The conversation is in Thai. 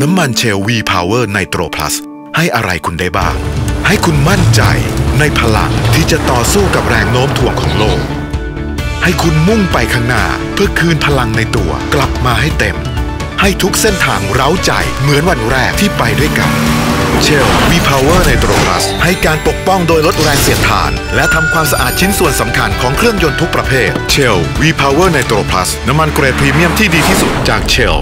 น้ำมัน Shell V-Power Nitro+ให้อะไรคุณได้บ้าง ให้คุณมั่นใจในพลังที่จะต่อสู้กับแรงโน้มถ่วงของโลก ให้คุณมุ่งไปข้างหน้าเพื่อคืนพลังในตัวกลับมาให้เต็ม ให้ทุกเส้นทางเร้าใจเหมือนวันแรกที่ไปด้วยกัน Shell V-Power Nitro+ให้การปกป้องโดยลดแรงเสียดทาน และทำความสะอาดชิ้นส่วนสำคัญของเครื่องยนต์ทุกประเภท Shell V-Power Nitro+น้ำมันเกรดพรีเมียมที่ดีที่สุดจาก Shell